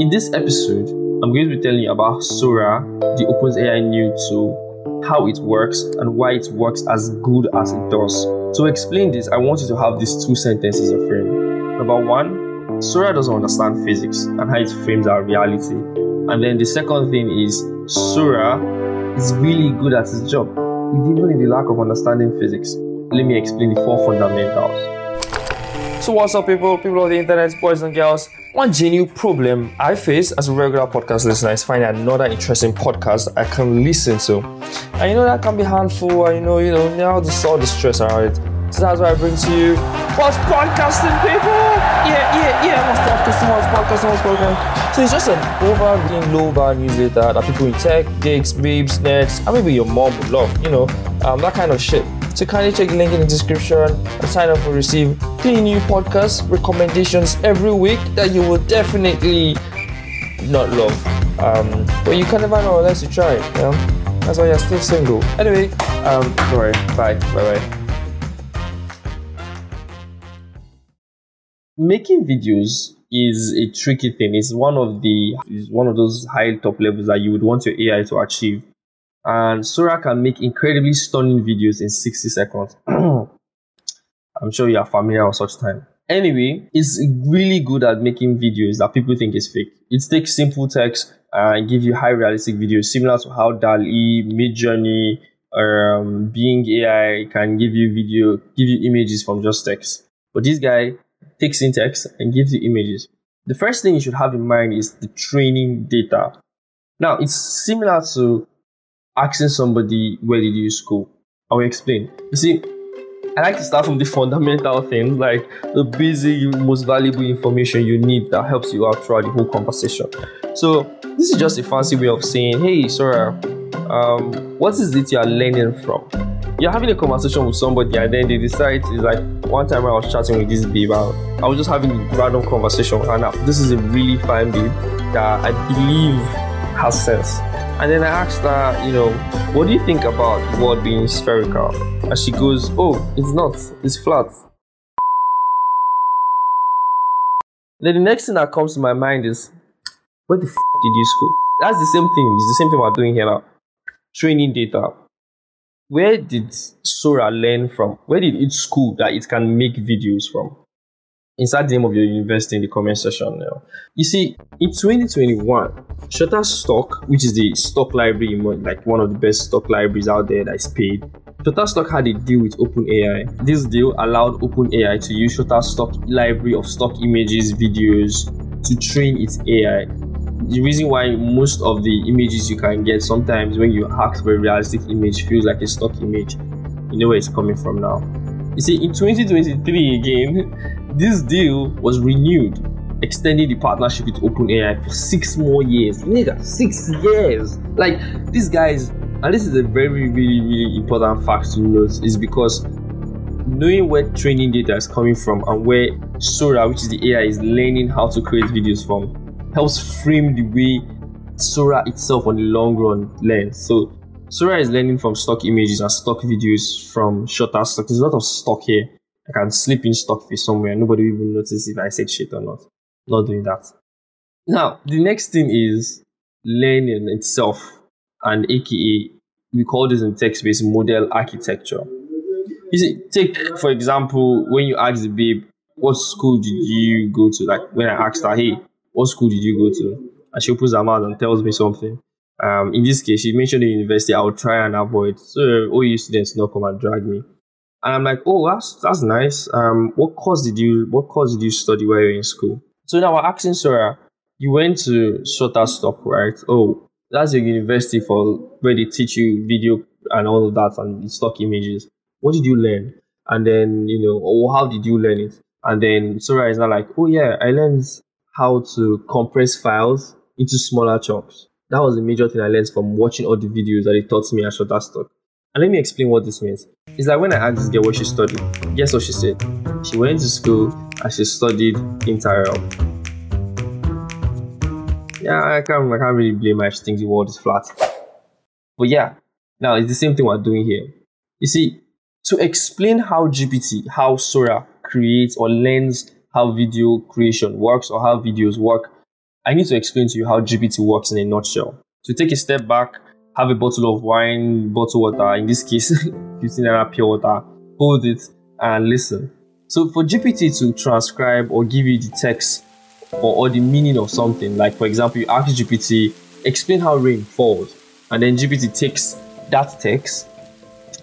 In this episode, I'm going to be telling you about Sora, the OpenAI new tool, how it works, and why it works as good as it does. To explain this, I want you to have these two sentences of frame. Number one, Sora doesn't understand physics and how it frames our reality. And then the second thing is Sora is really good at his job, even in the lack of understanding physics. Let me explain the four fundamentals. So what's up people, people of the internet, boys and girls? One genuine problem I face as a regular podcast listener is finding another interesting podcast I can listen to. And you know that can be handful, and you know, you know, now there's all the stress around it. So that's why I bring to you what's podcasting people? Yeah, yeah, yeah, what's podcasting, what's podcasting, what's podcasting. So it's just an over being low bar newsletter that people in tech, gigs, babes, nerds, and maybe your mom would love, you know, um, that kind of shit. So kindly check the link in the description and sign up to receive three new podcast recommendations every week that you will definitely not love. Um, but you can never know unless you try. You know? That's why you're still single. Anyway, um. Bye. Bye bye. Making videos is a tricky thing. It's one of the is one of those high top levels that you would want your AI to achieve and Sora can make incredibly stunning videos in 60 seconds. I'm sure you are familiar with such time. Anyway, it's really good at making videos that people think is fake. It takes simple text and give you high realistic videos, similar to how DALL-E, Midjourney, um, Bing AI can give you video, give you images from just text. But this guy takes in text and gives you images. The first thing you should have in mind is the training data. Now, it's similar to asking somebody where did you school? I will explain. You see i like to start from the fundamental things like the basic most valuable information you need that helps you out throughout the whole conversation. So this is just a fancy way of saying hey sora um, what is it you're learning from? You're having a conversation with somebody and then they decide it's like one time I was chatting with this babe I was just having a random conversation and now this is a really fine babe that I believe has sense and then I asked her, you know, what do you think about the world being spherical? And she goes, oh, it's not, it's flat. Then the next thing that comes to my mind is, where the f did you school? That's the same thing. It's the same thing we're doing here now. Training data. Where did Sora learn from? Where did it school that it can make videos from? Inside the name of your university in the comment section now. You see, in 2021, Shutterstock, which is the stock library, like one of the best stock libraries out there that is paid, Shutterstock had a deal with OpenAI. This deal allowed OpenAI to use Shutterstock library of stock images, videos to train its AI. The reason why most of the images you can get sometimes when you ask for a realistic image feels like a stock image, you know where it's coming from now. You see, in 2023 again, this deal was renewed, extending the partnership with OpenAI for six more years. Nigga, six years! Like, these guys, and this is a very, really, really important fact to note, is because knowing where training data is coming from and where Sora, which is the AI, is learning how to create videos from, helps frame the way Sora itself on the long run learns. So Sora is learning from stock images and stock videos from Shutterstock. There's a lot of stock here. I can sleep in stockfish somewhere. Nobody will even notice if I said shit or not. Not doing that. Now, the next thing is learning itself, and aka we call this in text-based model architecture. You see, take for example when you ask the babe, "What school did you go to?" Like when I asked her, "Hey, what school did you go to?" and she opens her mouth and tells me something. Um, in this case, she mentioned the university. I will try and avoid so OU students not come and drag me. And I'm like, oh, that's that's nice. Um, what course did you what course did you study while you're in school? So now we're asking Sora, you went to Shutterstock, right? Oh, that's a university for where they teach you video and all of that and stock images. What did you learn? And then, you know, or how did you learn it? And then Sora is not like, oh yeah, I learned how to compress files into smaller chunks. That was the major thing I learned from watching all the videos that they taught me at Shutterstock. And let me explain what this means. It's that when I asked this girl what she studied, guess what she said? She went to school and she studied Intel. Yeah, I can't, I can't really blame her. She thinks the world is flat. But yeah, now it's the same thing we're doing here. You see, to explain how GPT, how Sora creates or learns how video creation works or how videos work, I need to explain to you how GPT works in a nutshell. To take a step back, have a bottle of wine, bottle water, in this case, 15 naira pure water, hold it and listen. So for GPT to transcribe or give you the text or, or the meaning of something, like for example, you ask GPT, explain how rain falls, and then GPT takes that text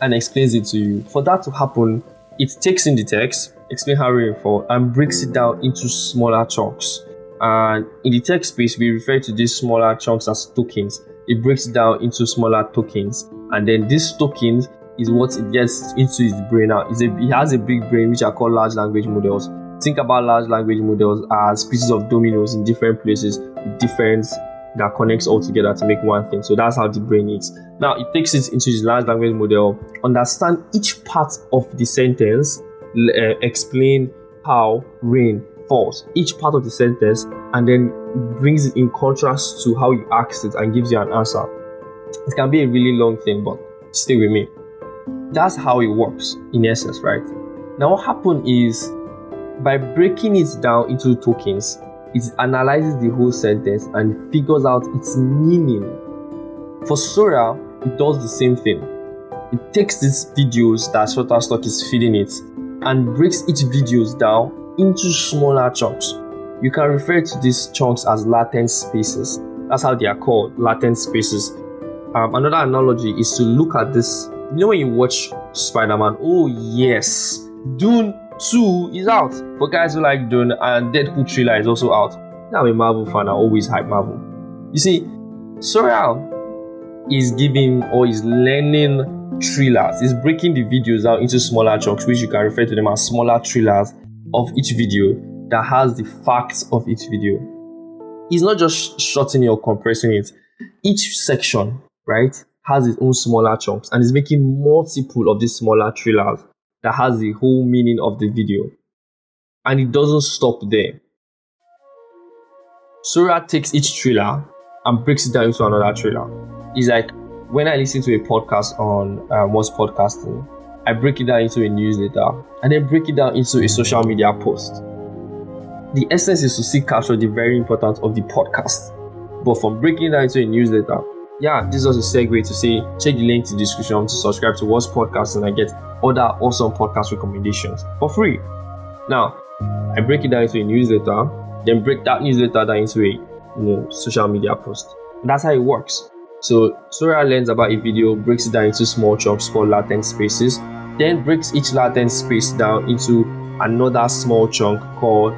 and explains it to you. For that to happen, it takes in the text, explain how rain falls, and breaks it down into smaller chunks. And in the text space, we refer to these smaller chunks as tokens. It breaks down into smaller tokens, and then these tokens is what it gets into his brain now. It's a, it has a big brain which are called large language models. Think about large language models as pieces of dominoes in different places with different that connects all together to make one thing. So that's how the brain is. Now it takes it into this large language model, understand each part of the sentence, uh, explain how rain falls, each part of the sentence, and then brings it in contrast to how you asked it and gives you an answer. It can be a really long thing, but stay with me. That's how it works in essence, right? Now, what happened is by breaking it down into tokens, it analyzes the whole sentence and figures out its meaning. For Sora, it does the same thing. It takes these videos that Shutterstock is feeding it and breaks each videos down into smaller chunks. You can refer to these chunks as latent spaces. That's how they are called, latent spaces. Um, another analogy is to look at this you know when you watch Spider-Man, oh yes, Dune 2 is out. For guys who like Dune and Deadpool trailer is also out. Now I'm a Marvel fan, I always hype Marvel. You see, Sora is giving or is learning thrillers. He's breaking the videos out into smaller chunks, which you can refer to them as smaller trailers of each video that has the facts of each video. He's not just shortening or compressing it. Each section, right, has its own smaller chunks and is making multiple of these smaller trailers that has the whole meaning of the video. And it doesn't stop there. Sora takes each trailer and breaks it down into another trailer. It's like when I listen to a podcast on um, what's podcasting, I break it down into a newsletter and then break it down into a social media post. The essence is to see capture the very importance of the podcast. But from breaking it down into a newsletter, yeah, this is a segue to say check the link in the description to subscribe to What's Podcast and I get other awesome podcast recommendations for free. Now, I break it down into a newsletter, then break that newsletter down into a you know social media post. And that's how it works. So Sora learns about a video, breaks it down into small chunks called latent spaces, then breaks each latent space down into another small chunk called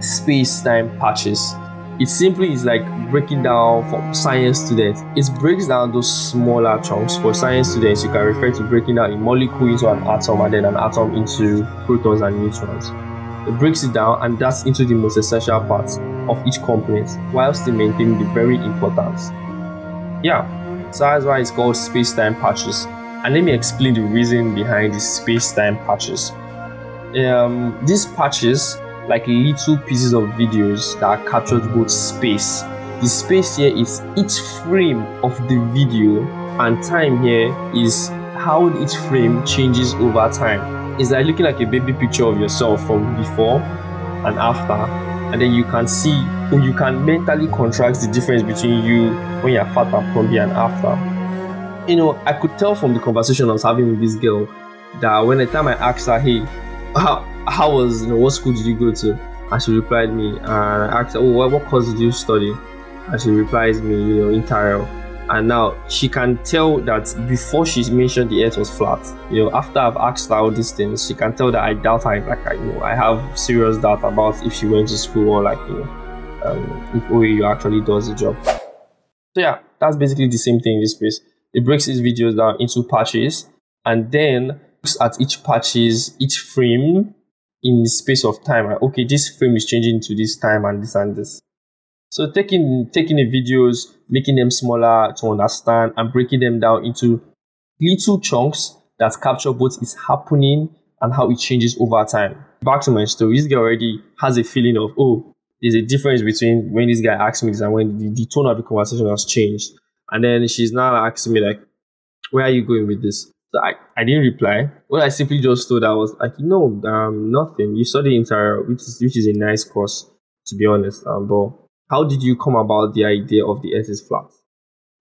space-time patches it simply is like breaking down for science students. It breaks down those smaller chunks. For science students, you can refer to breaking down a molecule into an atom and then an atom into protons and neutrons. It breaks it down and that's into the most essential parts of each component while still maintaining the very important. Yeah, so that's why it's called space-time patches. And let me explain the reason behind the space-time patches. Um, these patches like little pieces of videos that captures both space. The space here is each frame of the video, and time here is how each frame changes over time. It's like looking like a baby picture of yourself from before and after, and then you can see or you can mentally contrast the difference between you when you're fat and plumpy and after. You know, I could tell from the conversation I was having with this girl that when the time I asked her, hey, how, how was you know what school did you go to? And she replied me, and I asked her, oh, what, what course did you study? And she replies me, you know, Intel. And now she can tell that before she mentioned the earth was flat, you know, after I've asked her all these things, she can tell that I doubt her. Like, I, you know, I have serious doubt about if she went to school or like, you know, um, if OAU actually does the job. So yeah, that's basically the same thing in this space. It breaks its videos down into patches and then looks at each patches, each frame in the space of time. Okay, this frame is changing to this time and this and this. So taking taking the videos, making them smaller to understand and breaking them down into little chunks that capture both its happening and how it changes over time. Back to my story, this guy already has a feeling of, oh, there's a difference between when this guy asked me this and when the, the tone of the conversation has changed. And then she's now asking me like, where are you going with this? So I, I didn't reply. What I simply just told her was like, no, um, nothing. You study entire, which is which is a nice course, to be honest. Um, but how did you come about the idea of the earth is flat?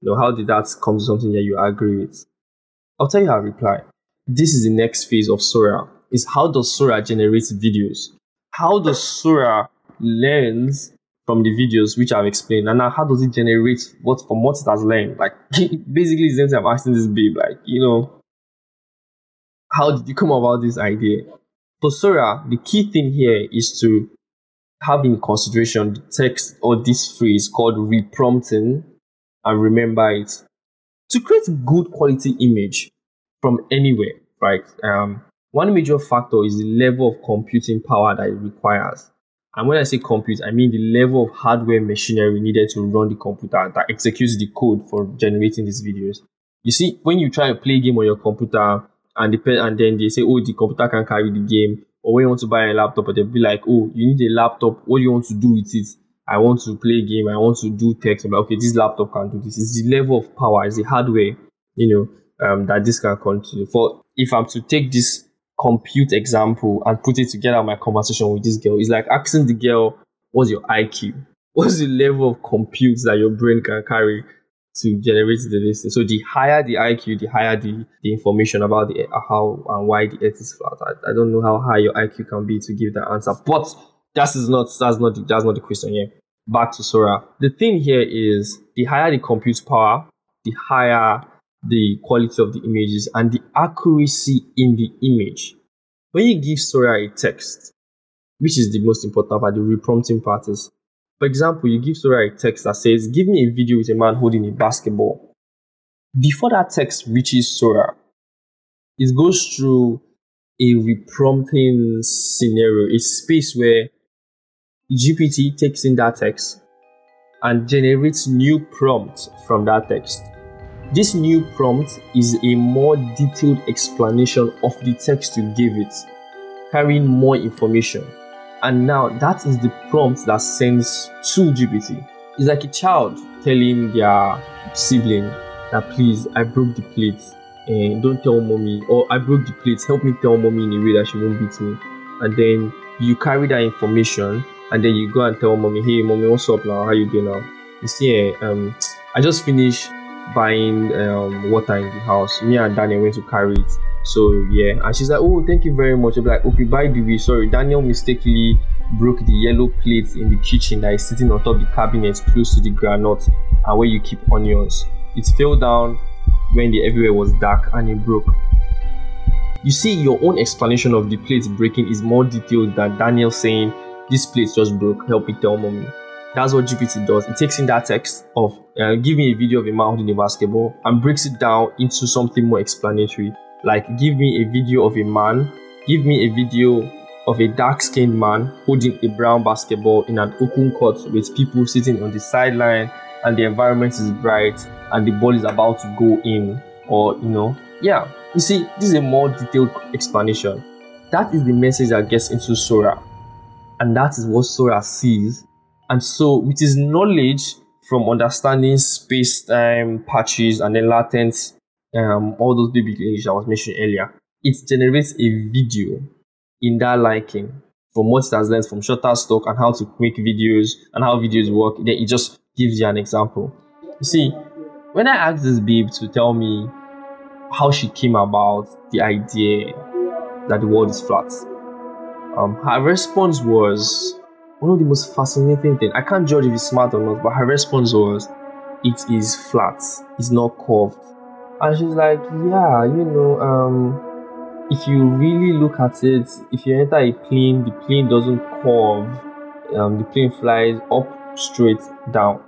You know, how did that come to something that you agree with? I'll tell you how I reply. This is the next phase of Sora. Is how does Sora generate videos? How does Sora learns from the videos which I've explained, and now how does it generate what from what it has learned? Like basically, thing I'm asking this babe, like you know, how did you come about this idea? For Sora, the key thing here is to have in consideration the text or this phrase called reprompting and remember it to create good quality image from anywhere, right? Um, one major factor is the level of computing power that it requires. And when I say compute, I mean the level of hardware machinery needed to run the computer that executes the code for generating these videos. You see, when you try to play a game on your computer and the and then they say, oh, the computer can carry the game, or when you want to buy a laptop, but they'll be like, oh, you need a laptop. What do you want to do with it? I want to play a game. I want to do text. I'm like, okay, this laptop can do this. It's the level of power. It's the hardware, you know, um, that this can continue. For if I'm to take this compute example and put it together my conversation with this girl. It's like asking the girl, what's your IQ? What's the level of compute that your brain can carry to generate the list? So the higher the IQ, the higher the, the information about the how and why the earth is flat. I, I don't know how high your IQ can be to give that answer, but that is not that's not the, that's not the question here. Back to Sora. The thing here is the higher the compute power, the higher the quality of the images and the accuracy in the image. When you give Sora a text, which is the most important part, the reprompting part is, for example, you give Sora a text that says, Give me a video with a man holding a basketball. Before that text reaches Sora, it goes through a reprompting scenario, a space where GPT takes in that text and generates new prompts from that text. This new prompt is a more detailed explanation of the text you gave it, carrying more information. And now that is the prompt that sends to GPT. It's like a child telling their sibling that please, I broke the plate and don't tell mommy, or I broke the plate, help me tell mommy in a way that she won't beat me. And then you carry that information and then you go and tell mommy, hey mommy, what's up now? How you doing now? You see, eh, um, I just finished buying um, water in the house. Me and Daniel went to carry it. So yeah, and she's like, "Oh, thank you very much." I'm like, "Okay, by the way, sorry, Daniel mistakenly broke the yellow plate in the kitchen that is sitting on top of the cabinet close to the granite and where you keep onions. It fell down when the everywhere was dark and it broke." You see, your own explanation of the plate breaking is more detailed than Daniel saying, "This plate just broke. Help me tell mommy." That's what GPT does. It takes in that text of uh, give me a video of a man holding a basketball and breaks it down into something more explanatory. Like give me a video of a man, give me a video of a dark-skinned man holding a brown basketball in an open court with people sitting on the sideline and the environment is bright and the ball is about to go in or you know. Yeah you see this is a more detailed explanation. That is the message that gets into sora. And that is what sora sees. And so, with his knowledge from understanding space time patches and then latent, um, all those English I was mentioning earlier, it generates a video in that liking from what it has learned from Shutterstock and how to make videos and how videos work. Then it just gives you an example. You see, when I asked this babe to tell me how she came about the idea that the world is flat, um, her response was one of the most fascinating things, I can't judge if it's smart or not, but her response was, it is flat, it's not curved. And she's like, yeah, you know, um, if you really look at it, if you enter a plane, the plane doesn't curve, um, the plane flies up straight down.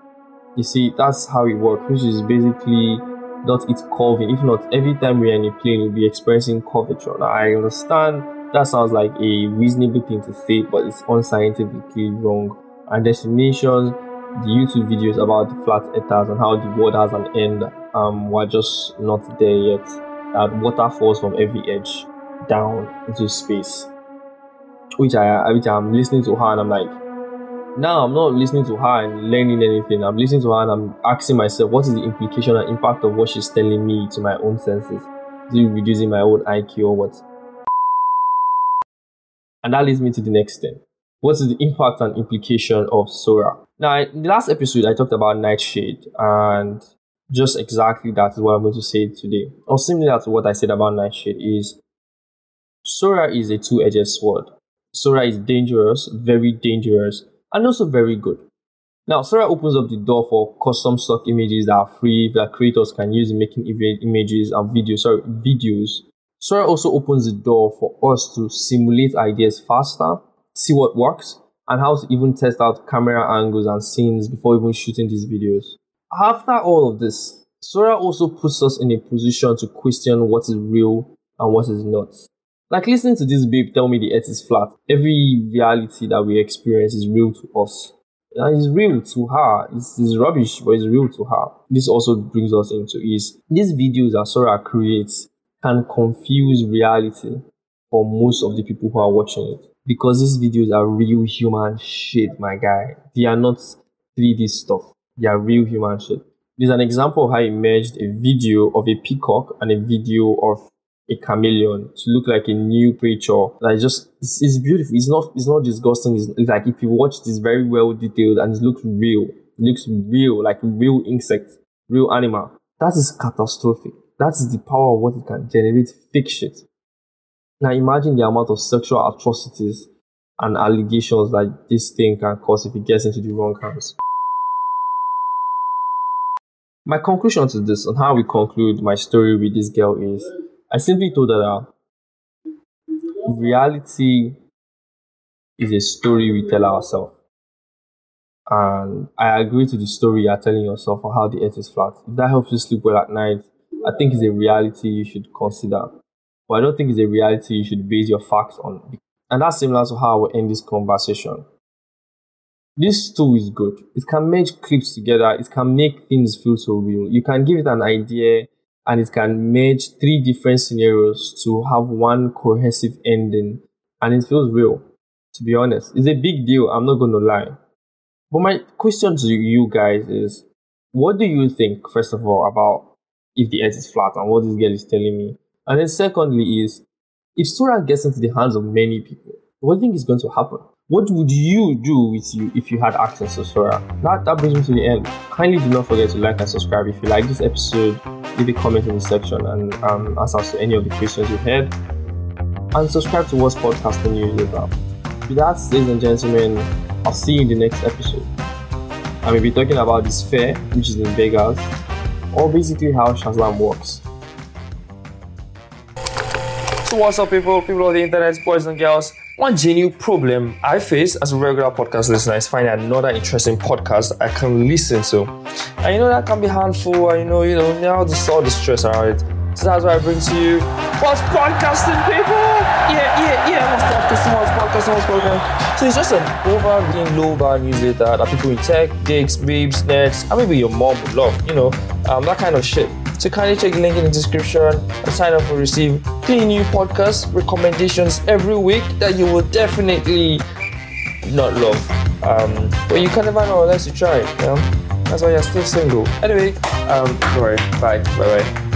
You see, that's how it works, which is basically not it curving. If not, every time we're in a plane, we'll be experiencing curvature. Now, I understand that sounds like a reasonable thing to say, but it's unscientifically wrong. And mentions the YouTube videos about the flat earthers and how the world has an end um we're just not there yet. That water falls from every edge down into space. Which I which I'm listening to her and I'm like, now I'm not listening to her and learning anything. I'm listening to her and I'm asking myself, what is the implication and impact of what she's telling me to my own senses? Is it reducing my own IQ or what? And that leads me to the next thing. What is the impact and implication of Sora? Now, in the last episode, I talked about Nightshade, and just exactly that is what I'm going to say today. Or similar to what I said about Nightshade is Sora is a two-edged sword. Sora is dangerous, very dangerous, and also very good. Now, Sora opens up the door for custom stock images that are free that creators can use in making images and videos. Sorry, videos. Sora also opens the door for us to simulate ideas faster, see what works, and how to even test out camera angles and scenes before even shooting these videos. After all of this, Sora also puts us in a position to question what is real and what is not. Like listening to this babe tell me the earth is flat. Every reality that we experience is real to us. And it's real to her. It's, it's rubbish, but it's real to her. This also brings us into is these videos that Sora creates can confuse reality for most of the people who are watching it. Because these videos are real human shit, my guy. They are not 3D stuff. They are real human shit. There's an example of how he merged a video of a peacock and a video of a chameleon to look like a new creature. Like just it's, it's, beautiful. It's not it's not disgusting. It's, it's like if you watch this very well detailed and it looks real. It looks real like real insect real animal. That is catastrophic. That is the power of what it can generate fake shit now imagine the amount of sexual atrocities and allegations that this thing can cause if it gets into the wrong hands my conclusion to this and how we conclude my story with this girl is I simply told her that reality is a story we tell ourselves. And I agree to the story you're telling yourself of how the earth is flat. If that helps you sleep well at night, I think it's a reality you should consider. But I don't think it's a reality you should base your facts on. And that's similar to how I will end this conversation. This tool is good. It can merge clips together. It can make things feel so real. You can give it an idea and it can merge three different scenarios to have one cohesive ending and it feels real to be honest it's a big deal i'm not going to lie but my question to you guys is what do you think first of all about if the earth is flat and what this girl is telling me and then secondly is if Sora gets into the hands of many people what do you think is going to happen what would you do with you if you had access to Sora? That, that brings me to the end. Kindly do not forget to like and subscribe if you like this episode. Leave a comment in the section and um, answer any of the questions you've had. And subscribe to What's Podcasting Newsletter. With that, ladies and gentlemen, I'll see you in the next episode. I may be talking about this Sphere, which is in Vegas, or basically how Shazam works. So what's up people, people of the internet, boys and girls? One genuine problem I face as a regular podcast listener is finding another interesting podcast I can listen to. And you know that can be handful and you know, you know, now just all the stress around it. So that's why I bring to you what's podcasting people? Yeah, yeah, yeah, what's podcasting, what's podcasting, what's podcasting. So it's just an over being low bar newsletter that people in tech, gigs, babes, nerds, and maybe your mom would love, you know, um, that kind of shit. So kindly check the link in the description and sign up to receive three new podcast recommendations every week that you will definitely not love. Um, but you can never know unless you try. You know? That's why you're still single. Anyway, um, worry. Bye. Bye bye.